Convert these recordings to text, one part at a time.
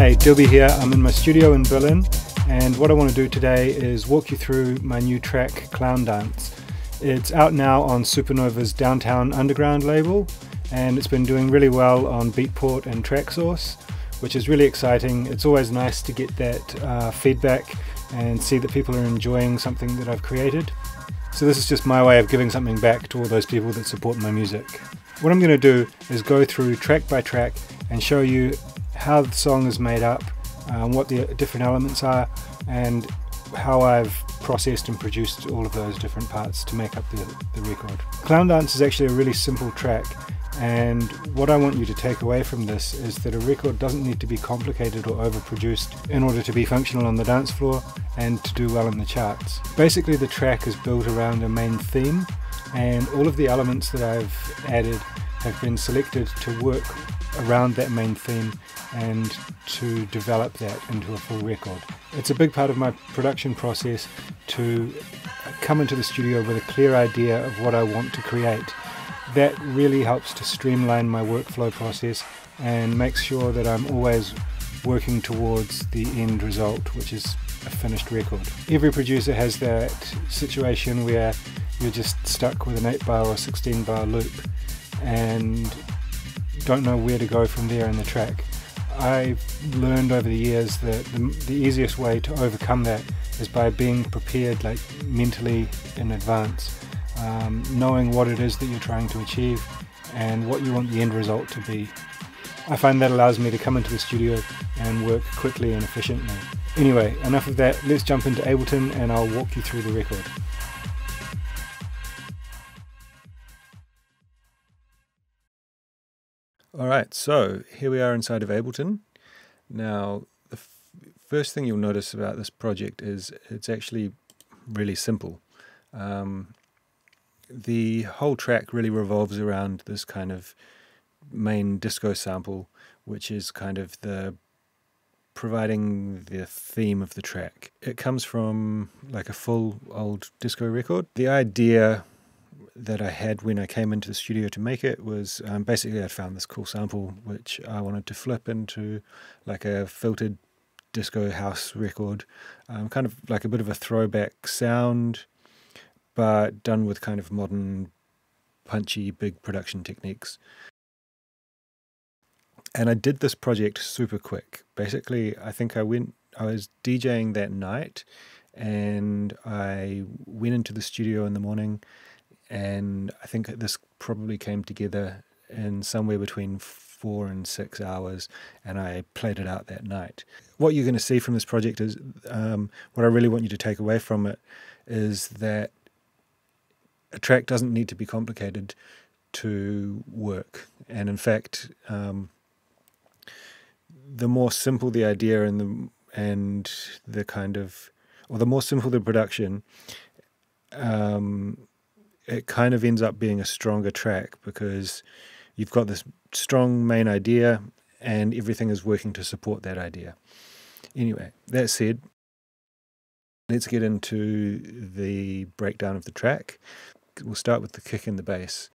Hey, Dilby here. I'm in my studio in Berlin, and what I want to do today is walk you through my new track, Clown Dance. It's out now on Supernova's Downtown Underground label, and it's been doing really well on Beatport and Traxsource, which is really exciting. It's always nice to get that uh, feedback and see that people are enjoying something that I've created. So this is just my way of giving something back to all those people that support my music. What I'm going to do is go through track by track and show you how the song is made up, um, what the different elements are, and how I've processed and produced all of those different parts to make up the, the record. Clown Dance is actually a really simple track and what I want you to take away from this is that a record doesn't need to be complicated or overproduced in order to be functional on the dance floor and to do well in the charts. Basically the track is built around a main theme and all of the elements that I've added have been selected to work around that main theme and to develop that into a full record. It's a big part of my production process to come into the studio with a clear idea of what I want to create. That really helps to streamline my workflow process and makes sure that I'm always working towards the end result, which is a finished record. Every producer has that situation where you're just stuck with an 8 bar or 16 bar loop and don't know where to go from there in the track. I've learned over the years that the, the, easiest way to overcome that is by being prepared like mentally in advance, um, knowing what it is that you're trying to achieve and what you want the end result to be. I find that allows me to come into the studio and work quickly and efficiently. Anyway, enough of that, let's jump into Ableton and I'll walk you through the record. All right, so here we are inside of Ableton. Now, the first thing you'll notice about this project is it's actually really simple. Um, the whole track really revolves around this kind of main disco sample, which is kind of the providing the theme of the track. It comes from like a full old disco record. The idea that I had when I came into the studio to make it was um, basically I found this cool sample which I wanted to flip into like a filtered disco house record, um, kind of like a bit of a throwback sound, but done with kind of modern, punchy, big production techniques. And I did this project super quick. Basically, I think I went, I was DJing that night and I went into the studio in the morning and I think this probably came together in somewhere between four and six hours, and I played it out that night. What you're going to see from this project is um, what I really want you to take away from it is that a track doesn't need to be complicated to work, and in fact, um, the more simple the idea and the and the kind of or the more simple the production, um, it kind of ends up being a stronger track because you've got this strong main idea and everything is working to support that idea. Anyway, that said, let's get into the breakdown of the track. We'll start with the kick and the bass.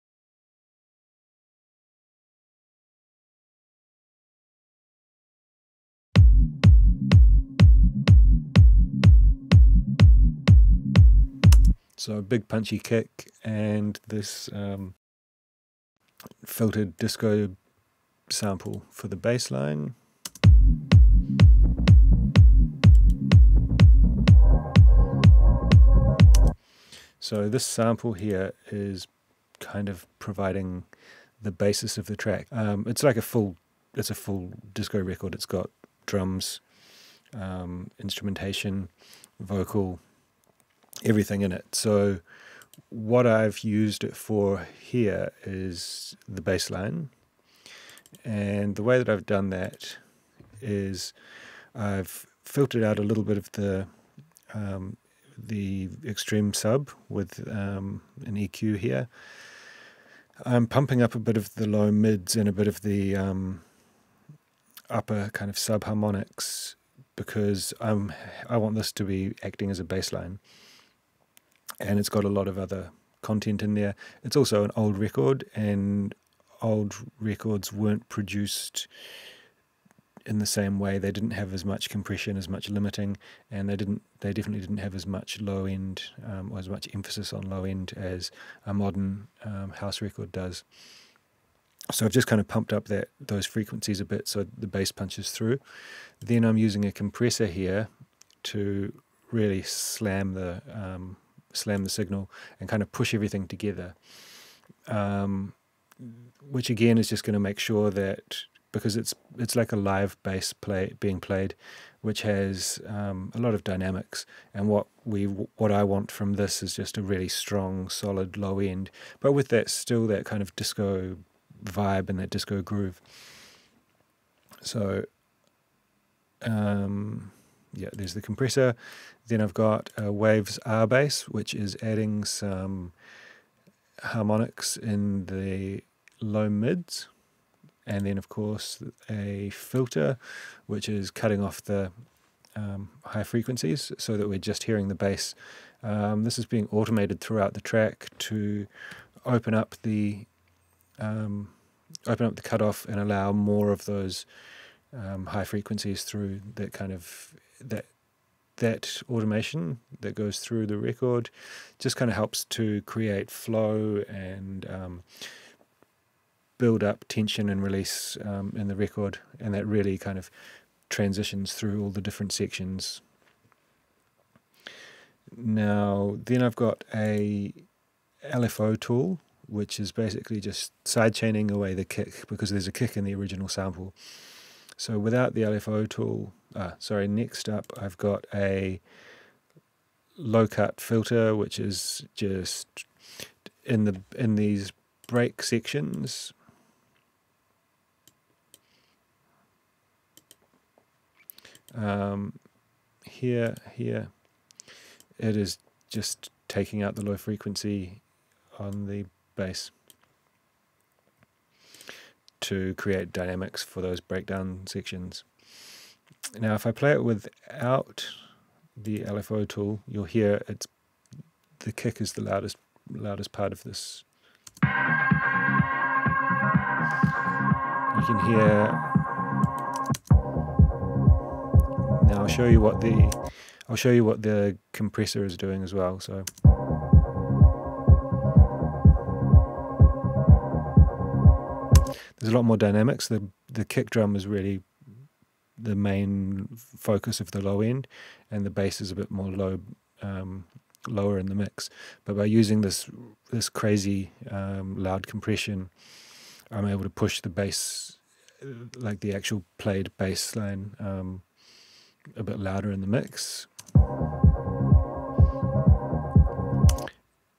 So a big punchy kick and this um, filtered disco sample for the bass line. So this sample here is kind of providing the basis of the track. Um, it's like a full, it's a full disco record. It's got drums, um, instrumentation, vocal, everything in it. So what I've used it for here is the bassline. And the way that I've done that is I've filtered out a little bit of the um, the extreme sub with um, an EQ here. I'm pumping up a bit of the low mids and a bit of the um, upper kind of sub harmonics because I'm I want this to be acting as a bass line and it's got a lot of other content in there. It's also an old record, and old records weren't produced in the same way. They didn't have as much compression, as much limiting, and they didn't. They definitely didn't have as much low end um, or as much emphasis on low end as a modern um, house record does. So I've just kind of pumped up that those frequencies a bit so the bass punches through. Then I'm using a compressor here to really slam the um, slam the signal and kind of push everything together. Um, which again is just going to make sure that because it's it's like a live bass play being played, which has um, a lot of dynamics. And what we what I want from this is just a really strong, solid low end, but with that still that kind of disco vibe and that disco groove. So, um, yeah, there's the compressor. Then I've got a Waves RBass, which is adding some harmonics in the low mids and then of course a filter which is cutting off the um, high frequencies so that we're just hearing the bass. Um, this is being automated throughout the track to open up the um, open up the cutoff and allow more of those um, high frequencies through that kind of that that automation that goes through the record just kind of helps to create flow and um, build up tension and release um, in the record, and that really kind of transitions through all the different sections. Now, then I've got a LFO tool, which is basically just sidechaining away the kick because there's a kick in the original sample. So without the LFO tool, ah, sorry, next up I've got a low cut filter, which is just in the in these break sections. Um, here, here, it is just taking out the low frequency on the bass to create dynamics for those breakdown sections. Now, if I play it without the LFO tool, you'll hear it's the kick is the loudest loudest part of this. You can hear Now I'll show you what the I'll show you what the compressor is doing as well. So there's a lot more dynamics. The the kick drum is really the main focus of the low end, and the bass is a bit more low, um, lower in the mix. But by using this this crazy um, loud compression, I'm able to push the bass, like the actual played bass line, um, a bit louder in the mix.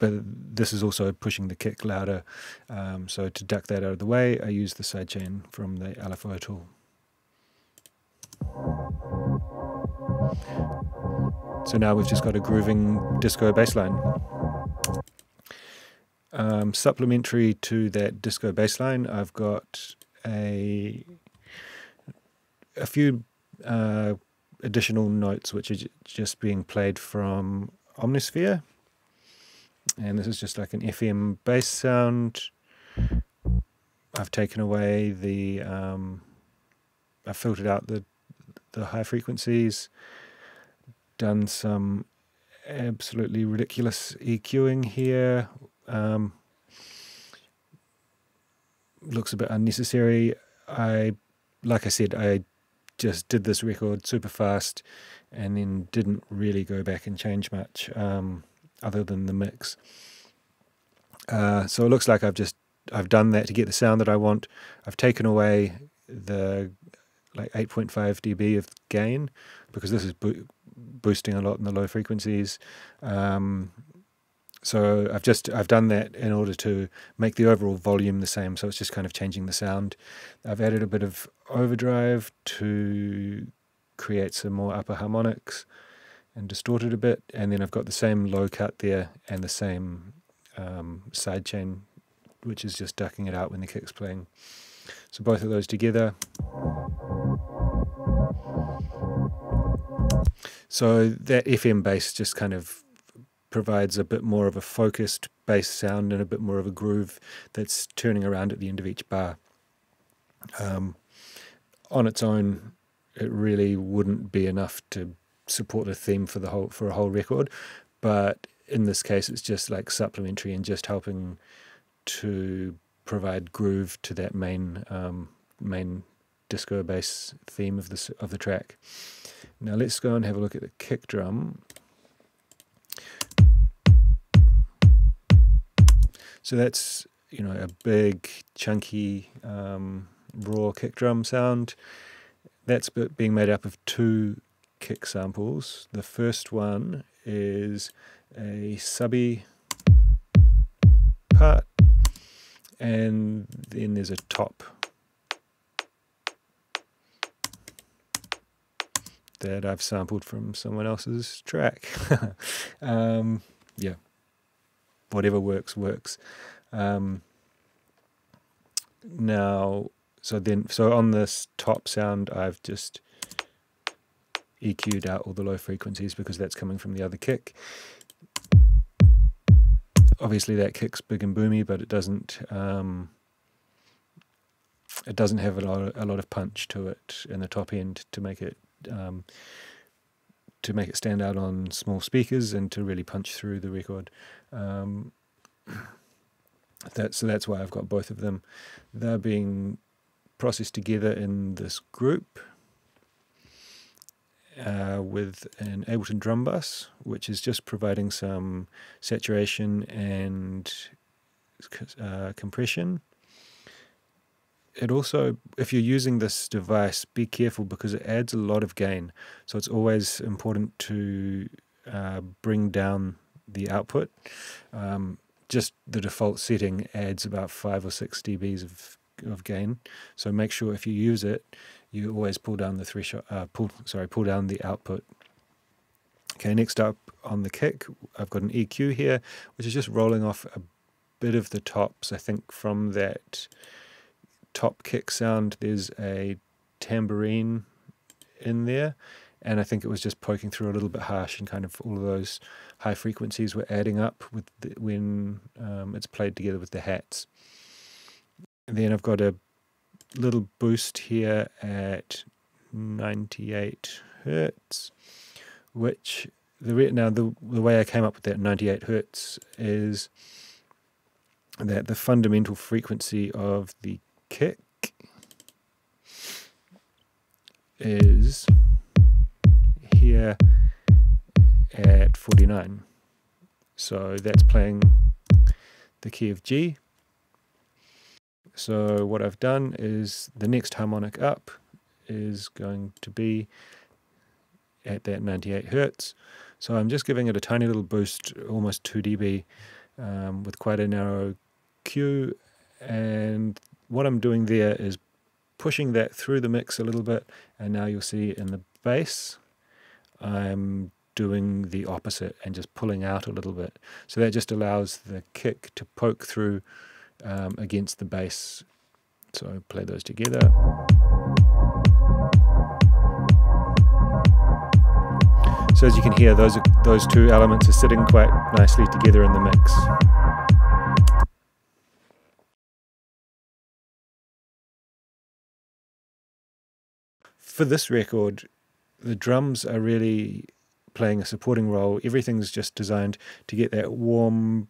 But this is also pushing the kick louder. Um, so to duck that out of the way, I use the sidechain from the LFO tool. So now we've just got a grooving disco bassline. Um, supplementary to that disco bassline, I've got a a few uh, additional notes which are just being played from Omnisphere. And this is just like an FM bass sound. I've taken away the, um, I've filtered out the, the high frequencies, done some absolutely ridiculous EQing here. Um, looks a bit unnecessary. I, like I said, I just did this record super fast and then didn't really go back and change much um, other than the mix. Uh, so it looks like I've just I've done that to get the sound that I want. I've taken away the like 8.5 dB of gain because this is bo boosting a lot in the low frequencies. Um, so I've just I've done that in order to make the overall volume the same. So it's just kind of changing the sound. I've added a bit of overdrive to create some more upper harmonics and distort it a bit. And then I've got the same low cut there and the same um, sidechain, which is just ducking it out when the kick's playing. So both of those together. So that FM bass just kind of provides a bit more of a focused bass sound and a bit more of a groove that's turning around at the end of each bar. Um, on its own, it really wouldn't be enough to support the theme for the whole for a whole record. But in this case, it's just like supplementary and just helping to provide groove to that main um, main disco bass theme of the of the track. Now let's go and have a look at the kick drum. So that's you know a big chunky um, raw kick drum sound. That's being made up of two kick samples. The first one is a subby part, and then there's a top that I've sampled from someone else's track. um, yeah, whatever works, works. Um, now, so then, so on this top sound, I've just EQ'd out all the low frequencies because that's coming from the other kick. Obviously, that kick's big and boomy, but it doesn't. Um, it doesn't have a lot, of, a lot of punch to it in the top end to make it um, to make it stand out on small speakers and to really punch through the record. Um, that, so that's why I've got both of them. They're being processed together in this group uh, with an Ableton drum bus, which is just providing some saturation and uh, compression it also, if you're using this device, be careful because it adds a lot of gain. So it's always important to uh, bring down the output. Um, just the default setting adds about five or six dBs of of gain. So make sure if you use it, you always pull down the threshold. Uh, pull sorry, pull down the output. Okay, next up on the kick, I've got an EQ here, which is just rolling off a bit of the tops. I think from that top kick sound, there's a tambourine in there. And I think it was just poking through a little bit harsh, and kind of all of those high frequencies were adding up with the, when um, it's played together with the hats. And then I've got a little boost here at 98 hertz, which the now the the way I came up with that 98 hertz is that the fundamental frequency of the kick is here at 49. So that's playing the key of G. So what I've done is the next harmonic up is going to be at that 98 hertz. So I'm just giving it a tiny little boost, almost 2 dB, um, with quite a narrow Q, and what I'm doing there is pushing that through the mix a little bit and now you'll see in the bass I'm doing the opposite and just pulling out a little bit. So that just allows the kick to poke through um, against the bass. So play those together. So as you can hear, those, are, those two elements are sitting quite nicely together in the mix. for this record, the drums are really playing a supporting role. Everything's just designed to get that warm,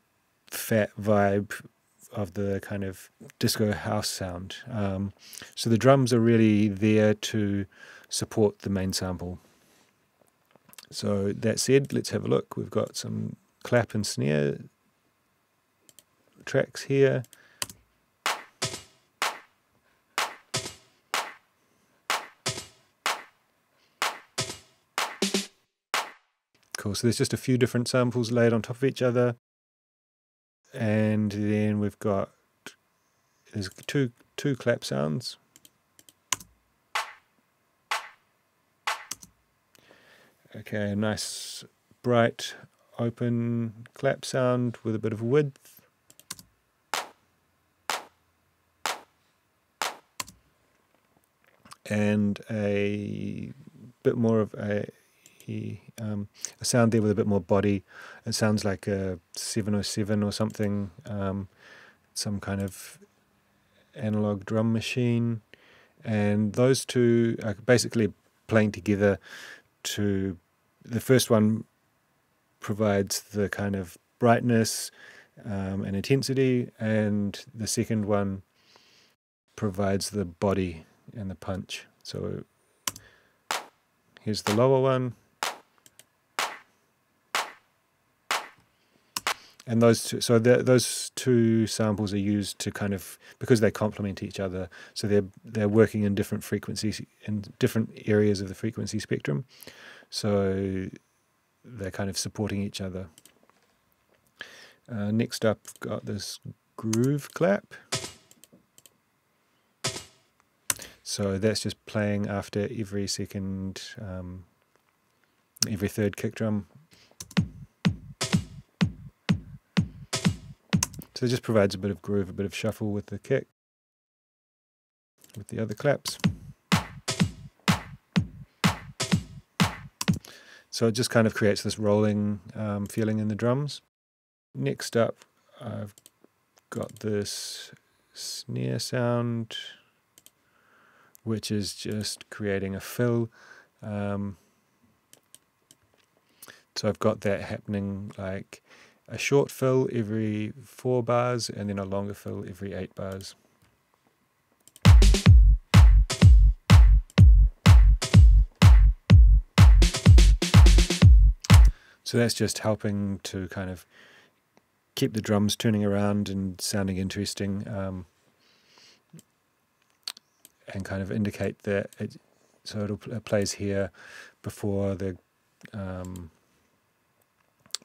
fat vibe of the kind of disco house sound. Um, so the drums are really there to support the main sample. So that said, let's have a look. We've got some clap and snare tracks here. Cool. So there's just a few different samples laid on top of each other. And then we've got there's two two clap sounds. Okay, a nice bright open clap sound with a bit of width. And a bit more of a he um, a sound there with a bit more body. It sounds like a 707 or something, um, some kind of analog drum machine, and those two are basically playing together to the first one provides the kind of brightness um, and intensity, and the second one provides the body and the punch. So here's the lower one. And those two, so the, those two samples are used to kind of because they complement each other. So they're they're working in different frequencies in different areas of the frequency spectrum. So they're kind of supporting each other. Uh, next up, got this groove clap. So that's just playing after every second, um, every third kick drum. So it just provides a bit of groove, a bit of shuffle with the kick, with the other claps. So it just kind of creates this rolling um, feeling in the drums. Next up, I've got this snare sound which is just creating a fill. Um, so I've got that happening like a short fill every four bars and then a longer fill every eight bars. So that's just helping to kind of keep the drums turning around and sounding interesting. Um, and kind of indicate that it, so it plays here before the um,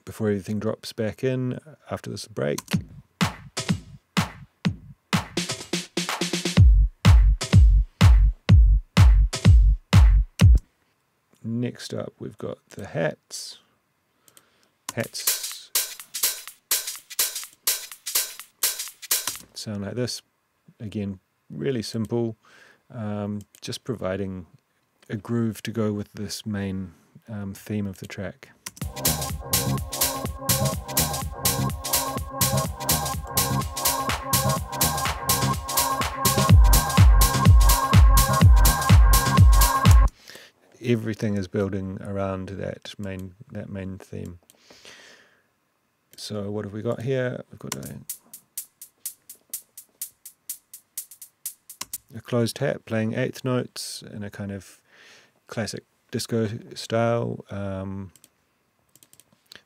before everything drops back in after this break. Next up, we've got the hats. Hats sound like this. Again, really simple um, just providing a groove to go with this main um, theme of the track. Everything is building around that main that main theme. So what have we got here? We've got a a closed hat playing eighth notes in a kind of classic disco style. Um,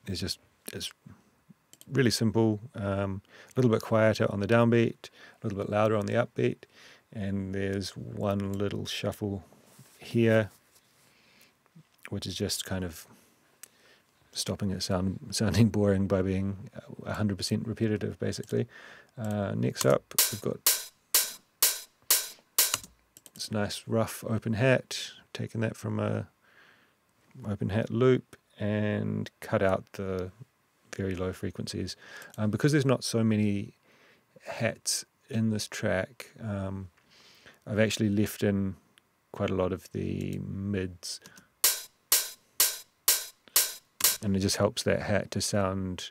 it's just it's really simple, um, a little bit quieter on the downbeat, a little bit louder on the upbeat, and there's one little shuffle here, which is just kind of stopping it sound sounding boring by being 100% repetitive, basically. Uh, next up, we've got a nice rough open hat, taken that from a open hat loop and cut out the very low frequencies. Um, because there's not so many hats in this track, um, I've actually left in quite a lot of the mids. And it just helps that hat to sound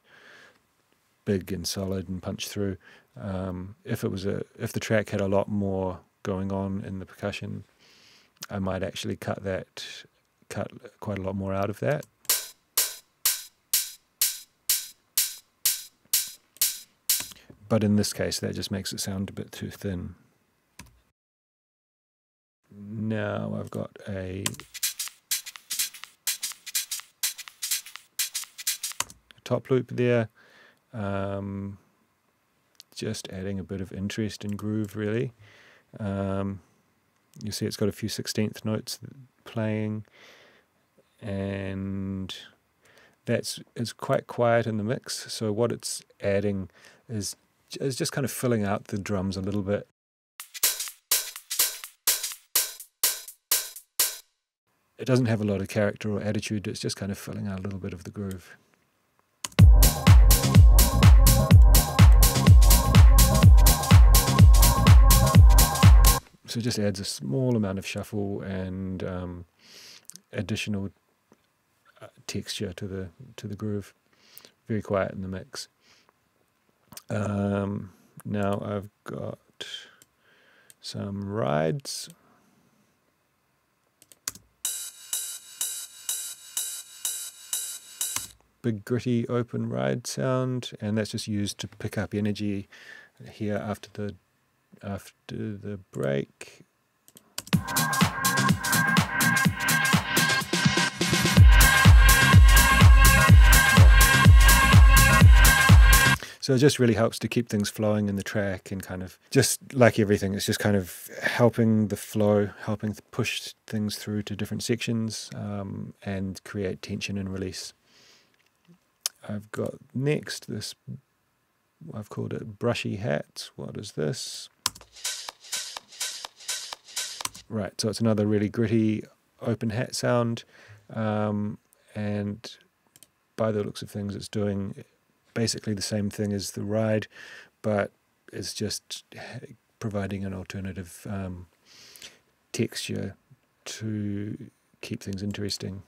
big and solid and punch through. Um, if it was a if the track had a lot more going on in the percussion, I might actually cut that, cut quite a lot more out of that. But in this case, that just makes it sound a bit too thin. Now I've got a top loop there. Um, just adding a bit of interest and groove, really. Um, you see it's got a few sixteenth notes playing, and that's it's quite quiet in the mix. So what it's adding is is just kind of filling out the drums a little bit. It doesn't have a lot of character or attitude. It's just kind of filling out a little bit of the groove. So it just adds a small amount of shuffle and um, additional uh, texture to the to the groove. Very quiet in the mix. Um, now I've got some rides. Big gritty open ride sound, and that's just used to pick up energy here after the after the break. So it just really helps to keep things flowing in the track and kind of just like everything, it's just kind of helping the flow, helping push things through to different sections um, and create tension and release. I've got next this, I've called it brushy hat. What is this? Right, so it's another really gritty open hat sound. Um, and by the looks of things, it's doing basically the same thing as the ride, but it's just providing an alternative um, texture to keep things interesting.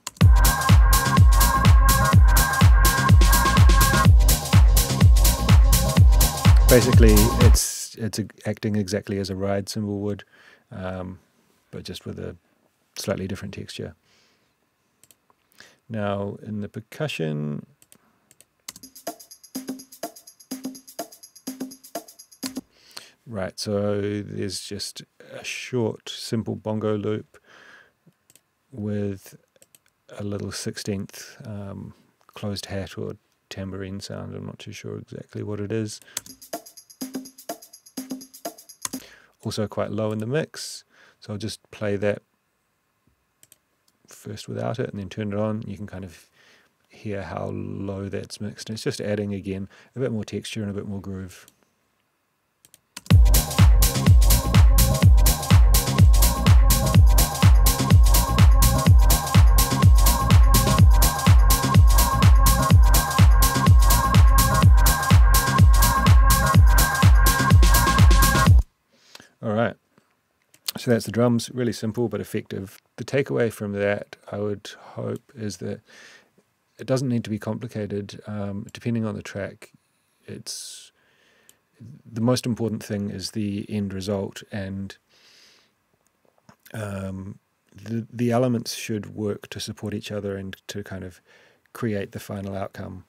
Basically, it's it's acting exactly as a ride cymbal would, um, but just with a slightly different texture. Now, in the percussion, Right, so there's just a short, simple bongo loop with a little 16th um, closed hat or tambourine sound. I'm not too sure exactly what it is. Also quite low in the mix, so I'll just play that first without it and then turn it on. You can kind of hear how low that's mixed. And it's just adding again a bit more texture and a bit more groove. Right. So that's the drums, really simple but effective. The takeaway from that, I would hope, is that it doesn't need to be complicated. Um, depending on the track, it's the most important thing is the end result, and um, the the elements should work to support each other and to kind of create the final outcome.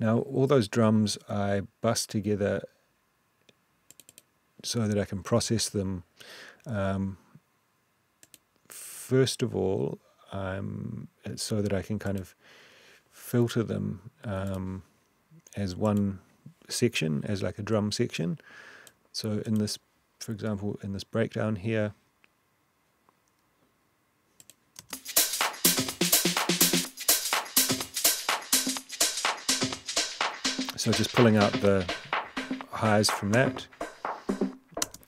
Now, all those drums I bust together so that I can process them. Um, first of all, um, so that I can kind of filter them um, as one section, as like a drum section. So in this, for example, in this breakdown here, So just pulling out the highs from that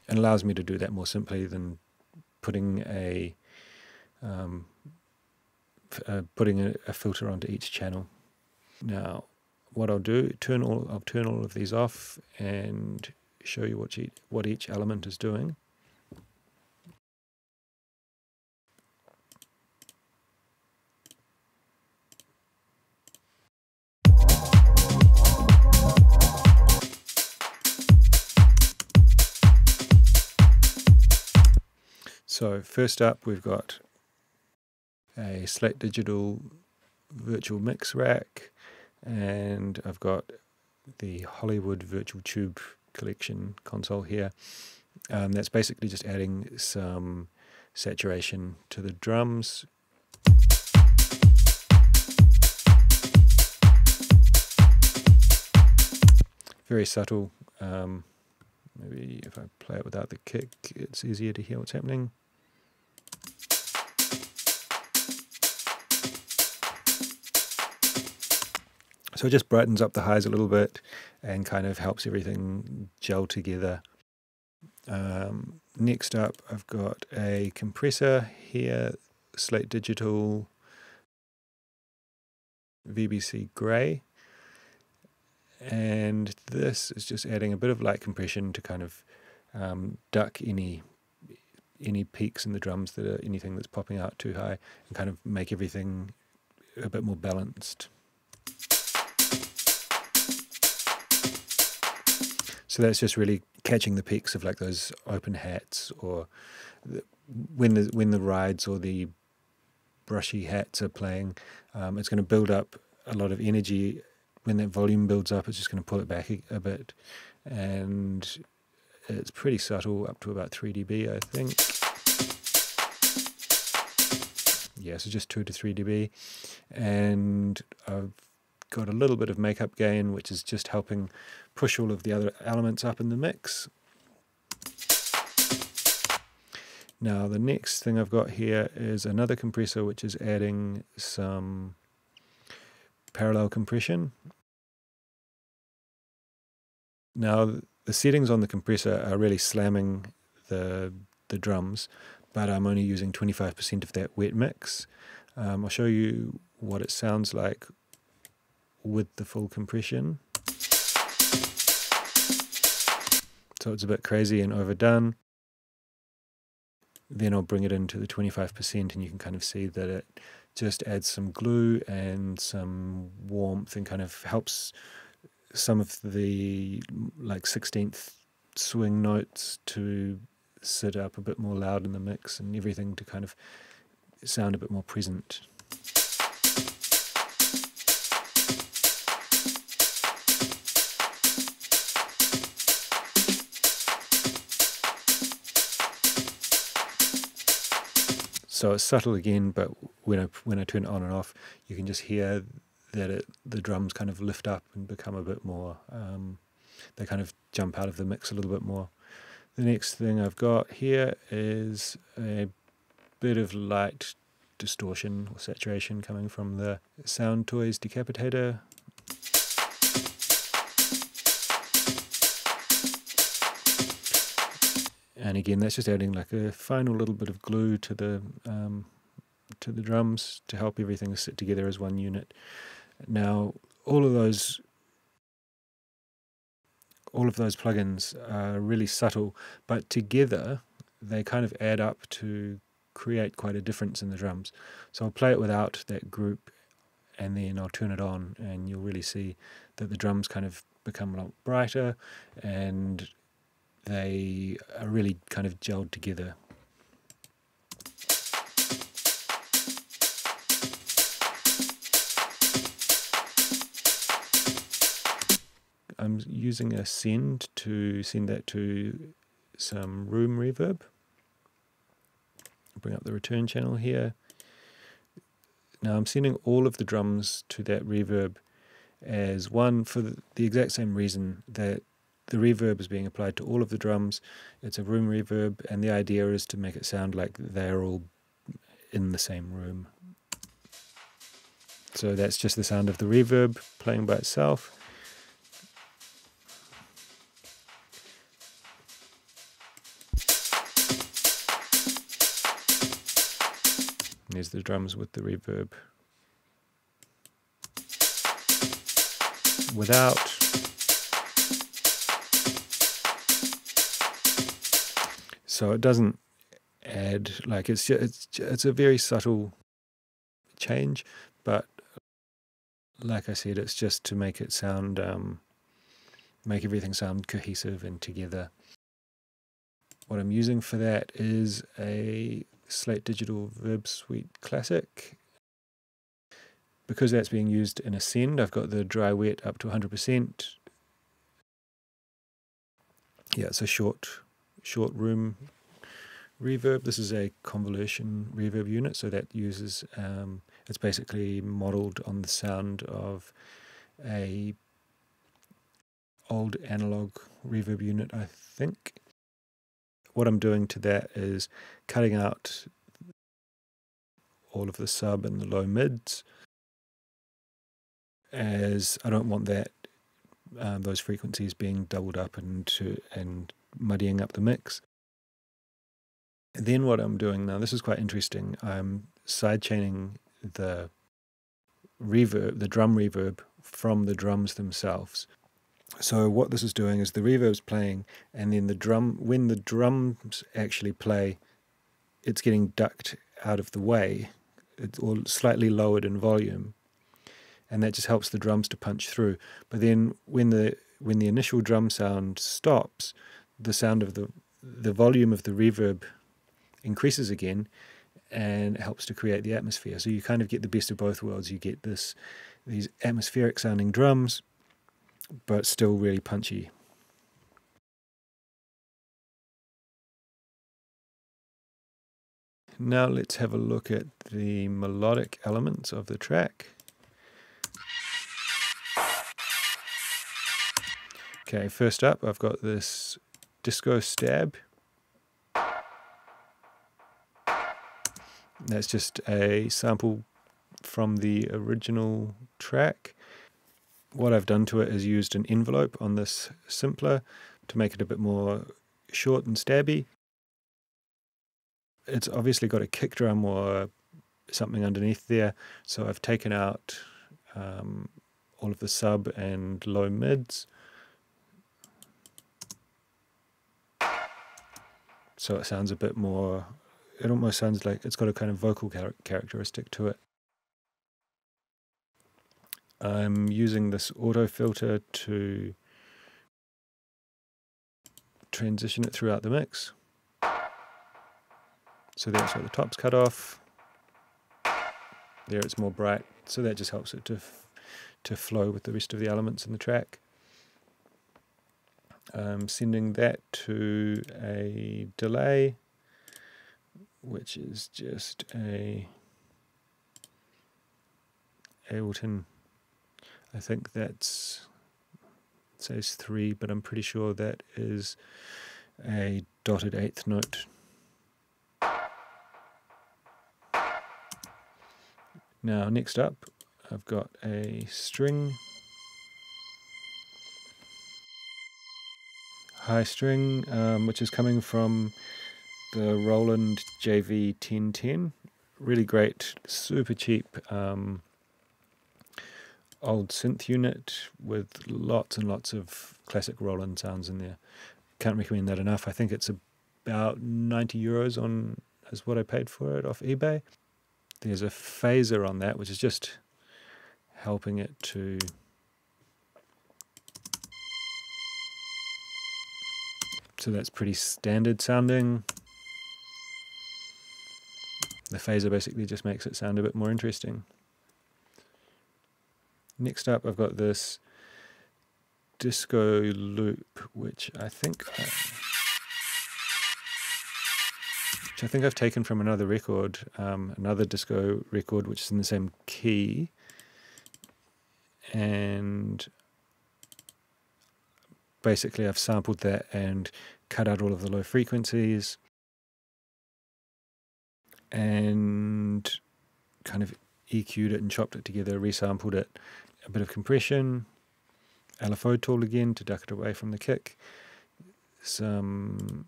and allows me to do that more simply than putting a um, uh, putting a, a, filter onto each channel. Now, what I'll do, turn all I'll turn all of these off and show you what each, what each element is doing. So first up we've got a Slate Digital virtual mix rack and I've got the Hollywood Virtual Tube collection console here. Um, that's basically just adding some saturation to the drums. Very subtle. Um, maybe if I play it without the kick, it's easier to hear what's happening. So it just brightens up the highs a little bit and kind of helps everything gel together. Um, next up, I've got a compressor here, Slate Digital VBC Grey. And this is just adding a bit of light compression to kind of um, duck any any peaks in the drums that are anything that's popping out too high and kind of make everything a bit more balanced. So that's just really catching the peaks of like those open hats or the, when the when the rides or the brushy hats are playing, um, it's going to build up a lot of energy. When that volume builds up, it's just going to pull it back a, a bit, and it's pretty subtle, up to about 3 dB, I think. Yeah, so just 2 to 3 dB, and I've got a little bit of makeup gain, which is just helping push all of the other elements up in the mix. Now the next thing I've got here is another compressor which is adding some parallel compression. Now the settings on the compressor are really slamming the the drums, but I'm only using 25% of that wet mix. Um, I'll show you what it sounds like with the full compression. So it's a bit crazy and overdone. Then I'll bring it into the 25% and you can kind of see that it just adds some glue and some warmth and kind of helps some of the like 16th swing notes to sit up a bit more loud in the mix and everything to kind of sound a bit more present. So it's subtle again, but when I when I turn it on and off, you can just hear that it, the drums kind of lift up and become a bit more. Um, they kind of jump out of the mix a little bit more. The next thing I've got here is a bit of light distortion or saturation coming from the Soundtoys Decapitator and again that's just adding like a final little bit of glue to the um, to the drums to help everything sit together as one unit. Now all of those all of those plugins are really subtle, but together they kind of add up to create quite a difference in the drums. So I'll play it without that group and then I'll turn it on and you'll really see that the drums kind of become a lot brighter and they are really kind of gelled together. I'm using a send to send that to some room reverb. Bring up the return channel here. Now I'm sending all of the drums to that reverb as one for the exact same reason that the reverb is being applied to all of the drums. It's a room reverb, and the idea is to make it sound like they're all in the same room. So that's just the sound of the reverb playing by itself. There's the drums with the reverb. Without so it doesn't add like it's it's it's a very subtle change, but like I said, it's just to make it sound um, make everything sound cohesive and together. What I'm using for that is a Slate Digital Verb Suite Classic. Because that's being used in a send, I've got the dry wet up to 100%. Yeah, it's a short short room reverb. This is a convolution reverb unit, so that uses um, it's basically modeled on the sound of a old analog reverb unit, I think. What I'm doing to that is cutting out all of the sub and the low mids, as I don't want that um, those frequencies being doubled up and to, and muddying up the mix. Then what I'm doing now, this is quite interesting. I'm sidechaining the reverb, the drum reverb from the drums themselves. So what this is doing is the reverb's playing, and then the drum, when the drums actually play, it's getting ducked out of the way. It's all slightly lowered in volume, and that just helps the drums to punch through. But then when the when the initial drum sound stops, the sound of the the volume of the reverb increases again, and helps to create the atmosphere. So you kind of get the best of both worlds. You get this these atmospheric sounding drums, but still really punchy. Now let's have a look at the melodic elements of the track. Okay, first up I've got this disco stab. That's just a sample from the original track. What I've done to it is used an envelope on this simpler to make it a bit more short and stabby. It's obviously got a kick drum or something underneath there, so I've taken out um, all of the sub and low mids. So it sounds a bit more it almost sounds like it's got a kind of vocal char- characteristic to it. I'm using this auto filter to transition it throughout the mix. So that's where the top's cut off. There it's more bright, so that just helps it to to flow with the rest of the elements in the track. I'm sending that to a delay which is just a Ableton. I think that's says three, but I'm pretty sure that is a dotted eighth note. Now, next up, I've got a string, high string, um, which is coming from the Roland JV1010. Really great, super cheap um, old synth unit with lots and lots of classic Roland sounds in there. Can't recommend that enough. I think it's about 90 euros on is what I paid for it off eBay. There's a phaser on that, which is just helping it to so that's pretty standard sounding. The phaser basically just makes it sound a bit more interesting. Next up I've got this disco loop, which I think I, which I think I've taken from another record, um, another disco record, which is in the same key, and basically I've sampled that and cut out all of the low frequencies and kind of EQ'd it and chopped it together, resampled it, a bit of compression, LFO tool again to duck it away from the kick, some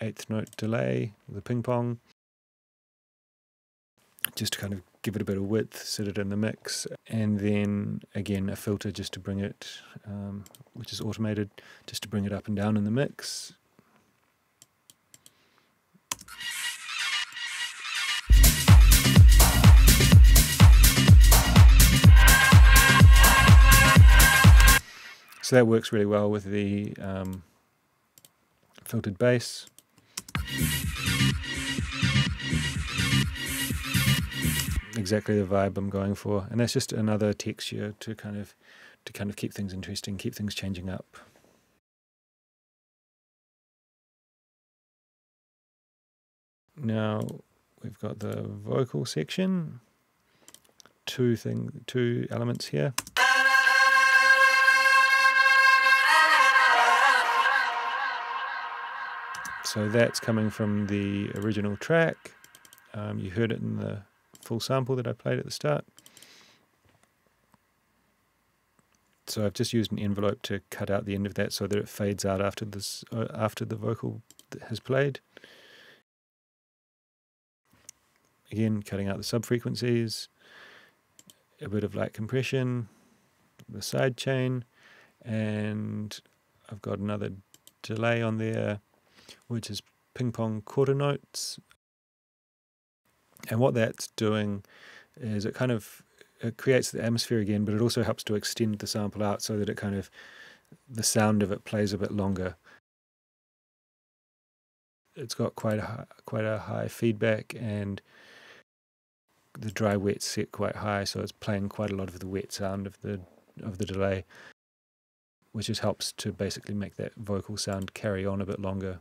eighth note delay, the ping pong, just to kind of give it a bit of width, sit it in the mix, and then again a filter just to bring it, um, which is automated, just to bring it up and down in the mix, So that works really well with the um, filtered bass. Exactly the vibe I'm going for, and that's just another texture to kind of to kind of keep things interesting, keep things changing up. Now we've got the vocal section. Two thing, two elements here. So that's coming from the original track. Um, you heard it in the full sample that I played at the start. So I've just used an envelope to cut out the end of that so that it fades out after this uh, after the vocal has played. Again, cutting out the sub frequencies, a bit of light compression, the side chain, and I've got another delay on there which is ping pong quarter notes. And what that's doing is it kind of it creates the atmosphere again, but it also helps to extend the sample out so that it kind of the sound of it plays a bit longer. it's got quite a quite a high feedback and the dry wet set quite high, so it's playing quite a lot of the wet sound of the of the delay, which just helps to basically make that vocal sound carry on a bit longer.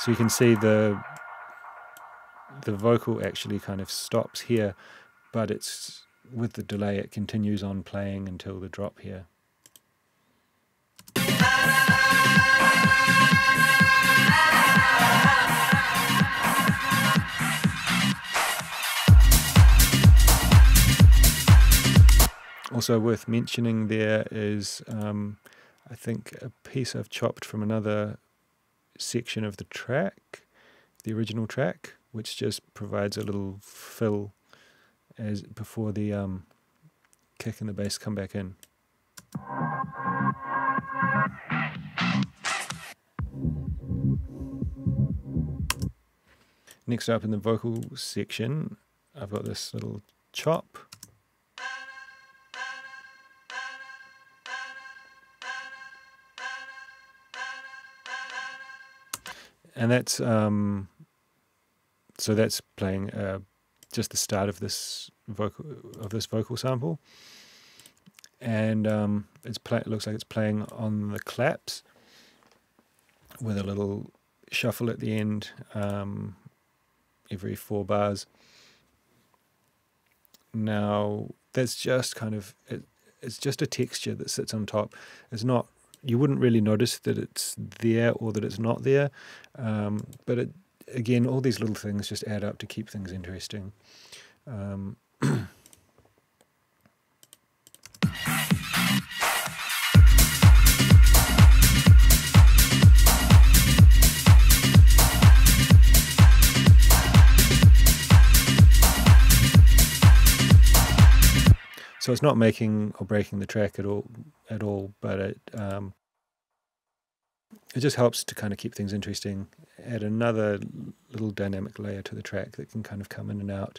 So you can see the the vocal actually kind of stops here, but it's with the delay it continues on playing until the drop here. Also worth mentioning there is, um, I think, a piece I've chopped from another section of the track, the original track, which just provides a little fill as before the um, kick and the bass come back in. Next up in the vocal section, I've got this little chop. And that's um, so that's playing uh, just the start of this vocal of this vocal sample, and um, it's play, it looks like it's playing on the claps with a little shuffle at the end um, every four bars. Now that's just kind of it, it's just a texture that sits on top. It's not you wouldn't really notice that it's there or that it's not there, um, but it again, all these little things just add up to keep things interesting. Um, so it's not making or breaking the track at all at all but it um, it just helps to kind of keep things interesting add another little dynamic layer to the track that can kind of come in and out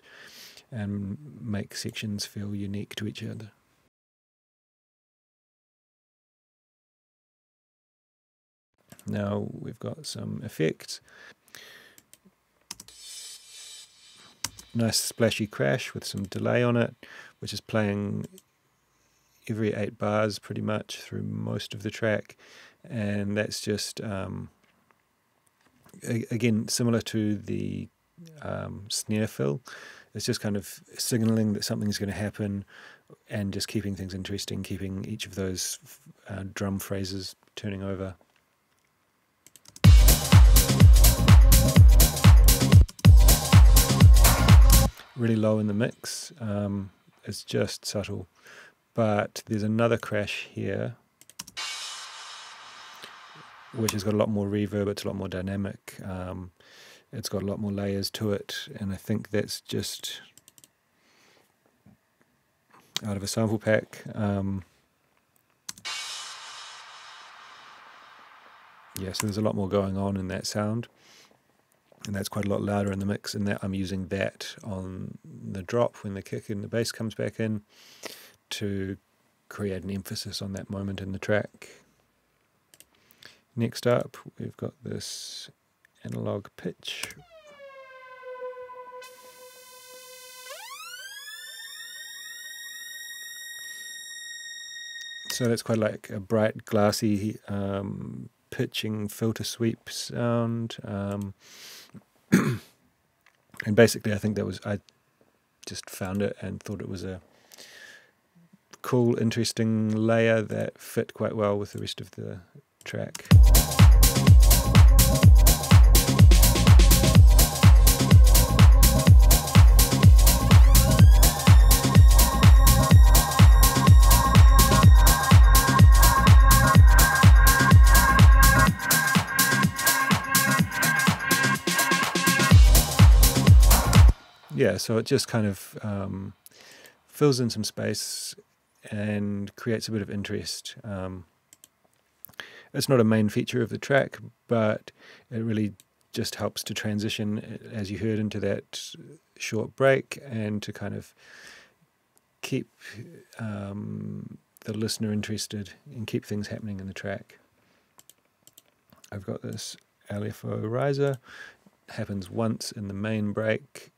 and make sections feel unique to each other. Now we've got some effects. Nice splashy crash with some delay on it, which is playing every eight bars pretty much through most of the track. And that's just um, again, similar to the um, snare fill, it's just kind of signaling that something's going to happen and just keeping things interesting, keeping each of those uh, drum phrases turning over. Really low in the mix, um, it's just subtle. But there's another crash here which has got a lot more reverb. It's a lot more dynamic. Um, it's got a lot more layers to it, and I think that's just out of a sample pack. Um, yeah, so there's a lot more going on in that sound, and that's quite a lot louder in the mix. And that I'm using that on the drop when the kick and the bass comes back in to create an emphasis on that moment in the track. Next up, we've got this analog pitch. So that's quite like a bright, glassy, um, pitching filter sweep sound. Um, and basically, I think that was, I just found it and thought it was a cool, interesting layer that fit quite well with the rest of the track. Yeah, so it just kind of um, fills in some space and creates a bit of interest. Um, it's not a main feature of the track, but it really just helps to transition, as you heard, into that short break and to kind of keep um, the listener interested and keep things happening in the track. I've got this LFO riser, happens once in the main break.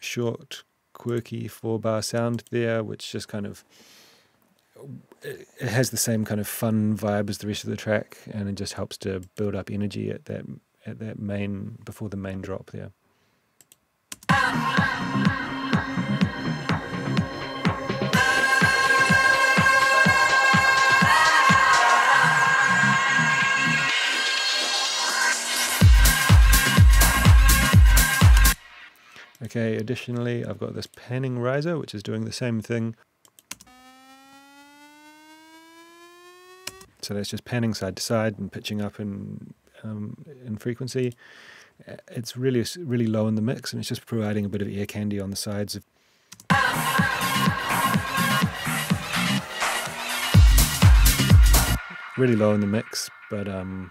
Short, quirky four bar sound there, which just kind of it has the same kind of fun vibe as the rest of the track, and it just helps to build up energy at that at that main before the main drop there. Okay, additionally, I've got this panning riser, which is doing the same thing. So that's just panning side to side and pitching up in um, in frequency. It's really really low in the mix, and it's just providing a bit of ear candy on the sides of. Really low in the mix, but um,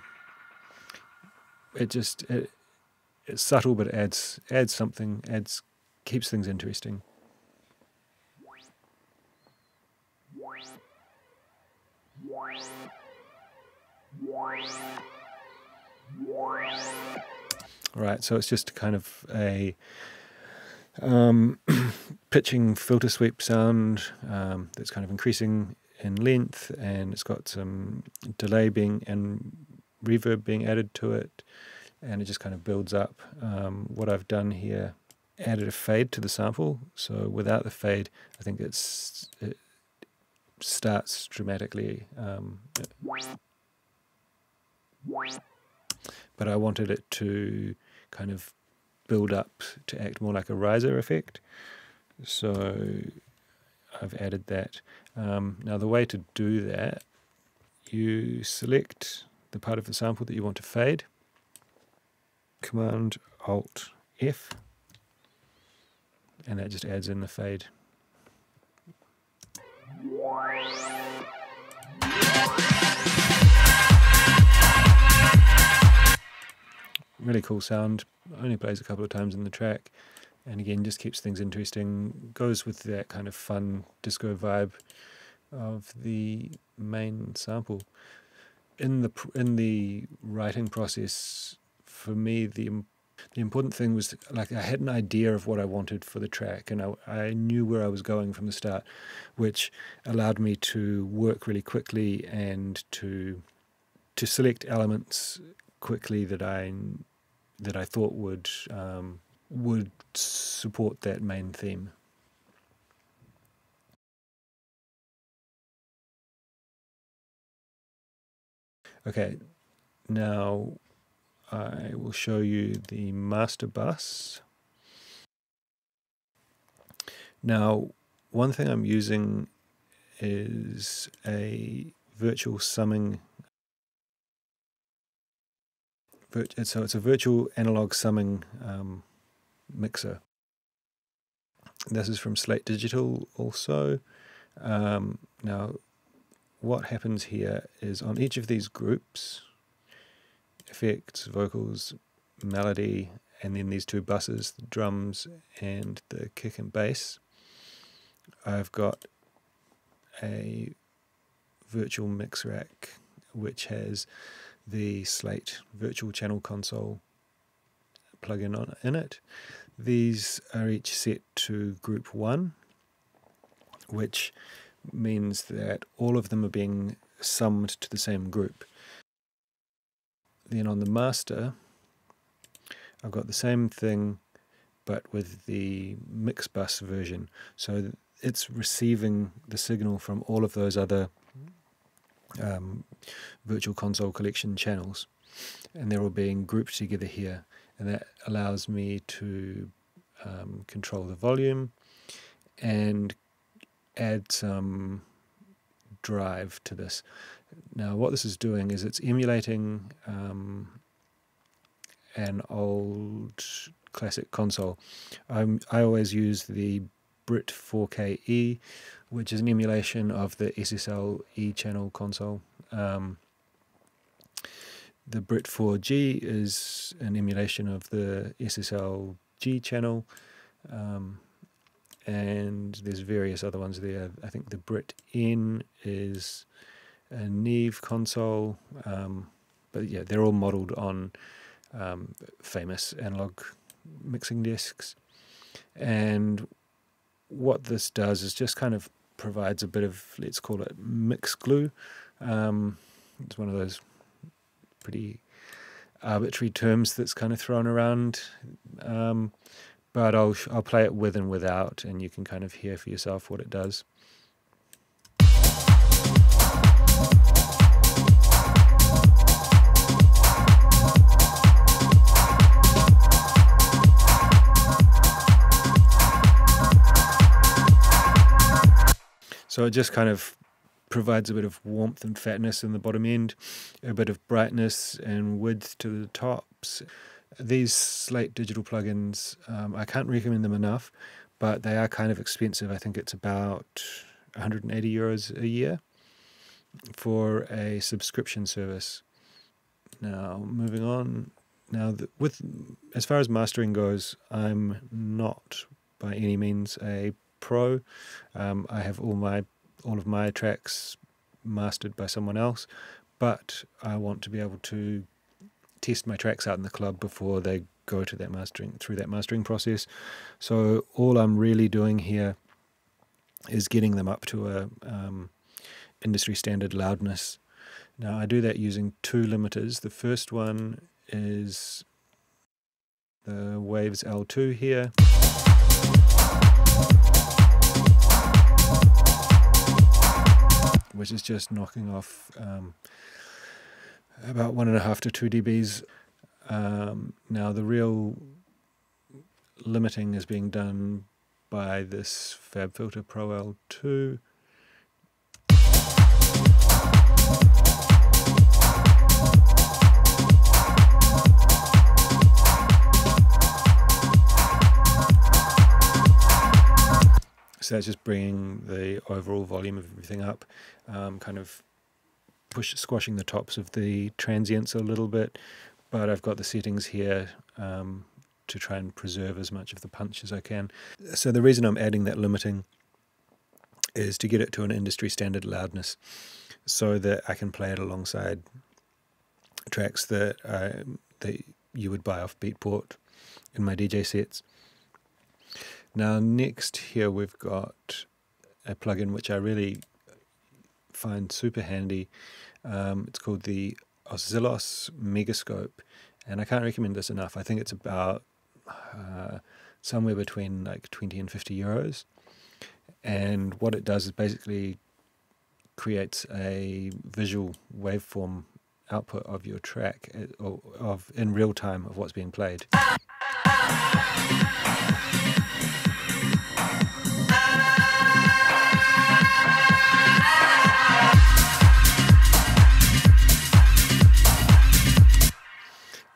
it just it, it's subtle, but it adds adds something, adds keeps things interesting. Right, so it's just kind of a um, pitching filter sweep sound um, that's kind of increasing in length, and it's got some delay being and reverb being added to it and it just kind of builds up. Um, what I've done here, added a fade to the sample. So without the fade, I think it's it starts dramatically. Um, but I wanted it to kind of build up to act more like a riser effect. So I've added that. Um, now the way to do that, you select the part of the sample that you want to fade. Command Alt F, and that just adds in the fade. Really cool sound, only plays a couple of times in the track, and again just keeps things interesting, goes with that kind of fun disco vibe of the main sample. In the in the writing process, for me, the the important thing was like I had an idea of what I wanted for the track, and I, I knew where I was going from the start, which allowed me to work really quickly and to to select elements quickly that I that I thought would um, would support that main theme. Okay, now I will show you the master bus. Now, one thing I'm using is a virtual summing. So it's a virtual analog summing um, mixer. This is from Slate Digital also. Um, now, what happens here is on each of these groups, effects, vocals, melody, and then these two buses, the drums and the kick and bass. I've got a virtual mix rack which has the Slate virtual channel console plug-in on in it. These are each set to group one, which means that all of them are being summed to the same group. Then on the master, I've got the same thing but with the mix bus version. So it's receiving the signal from all of those other um, virtual console collection channels and they're all being grouped together here and that allows me to um, control the volume and add some drive to this. Now, what this is doing is it's emulating um, an old classic console. I'm, I always use the Brit 4KE, which is an emulation of the SSL E channel console. Um, the Brit 4G is an emulation of the SSL G channel, um, and there's various other ones there. I think the Brit N is a Neve console, um, but yeah, they're all modelled on um, famous analog mixing discs. And what this does is just kind of provides a bit of, let's call it mix glue. Um, it's one of those pretty arbitrary terms that's kind of thrown around. Um, but I'll, I'll play it with and without, and you can kind of hear for yourself what it does. So it just kind of provides a bit of warmth and fatness in the bottom end, a bit of brightness and width to the tops. These Slate digital plugins, um, I can't recommend them enough, but they are kind of expensive. I think it's about 180 euros a year for a subscription service. Now, moving on. Now, with as far as mastering goes, I'm not by any means a Pro. Um, I have all my all of my tracks mastered by someone else, but I want to be able to test my tracks out in the club before they go to that mastering through that mastering process. So all I'm really doing here is getting them up to a um, industry standard loudness. Now I do that using two limiters. The first one is the Waves L2 here. which is just knocking off um, about one and a half to two dBs. Um, now the real limiting is being done by this FabFilter Pro L2. So that's just bringing the overall volume of everything up, um, kind of push squashing the tops of the transients a little bit. But I've got the settings here um, to try and preserve as much of the punch as I can. So the reason I'm adding that limiting is to get it to an industry standard loudness so that I can play it alongside tracks that I, that you would buy off Beatport in my DJ sets. Now, next here we've got a plugin which I really find super handy. Um, it's called the Oscillos Megascope, and I can't recommend this enough. I think it's about uh, somewhere between like 20 and 50 euros. And what it does is basically creates a visual waveform output of your track uh, of in real time of what's being played.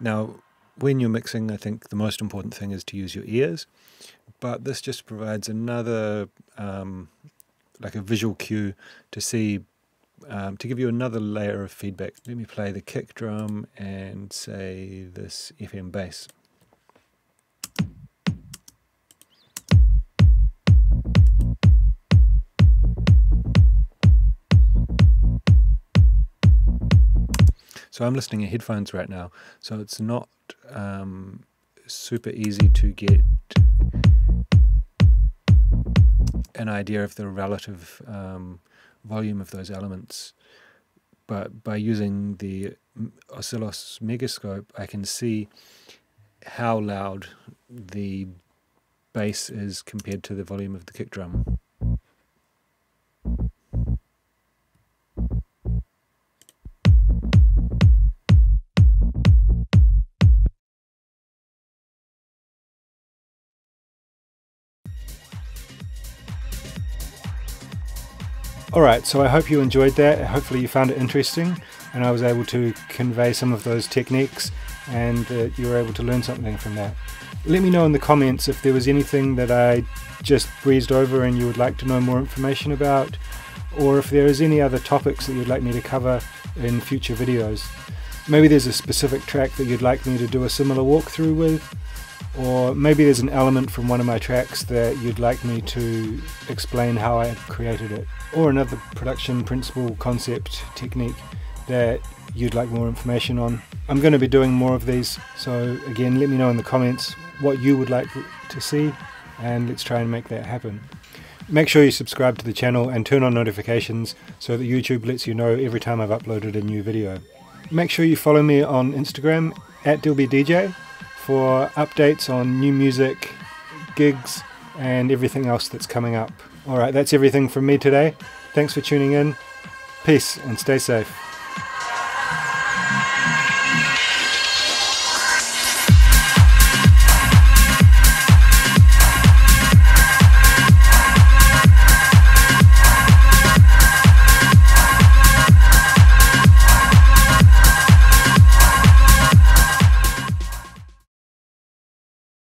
Now, when you're mixing, I think the most important thing is to use your ears, but this just provides another, um, like a visual cue to see, um, to give you another layer of feedback. Let me play the kick drum and say this FM bass. So I'm listening in headphones right now, so it's not um, super easy to get an idea of the relative um, volume of those elements. But by using the Oscillos Megascope, I can see how loud the bass is compared to the volume of the kick drum. Alright, so I hope you enjoyed that. Hopefully you found it interesting and I was able to convey some of those techniques and uh, you were able to learn something from that. Let me know in the comments if there was anything that I just breezed over and you would like to know more information about or if there is any other topics that you'd like me to cover in future videos. Maybe there's a specific track that you'd like me to do a similar walkthrough with, or maybe there's an element from one of my tracks that you'd like me to explain how I created it, or another production principle, concept, technique that you'd like more information on. I'm going to be doing more of these, so again, let me know in the comments what you would like to see, and let's try and make that happen. Make sure you subscribe to the channel and turn on notifications so that YouTube lets you know every time I've uploaded a new video. Make sure you follow me on Instagram at DilbyDJ for updates on new music, gigs, and everything else that's coming up. Alright, that's everything from me today. Thanks for tuning in. Peace and stay safe.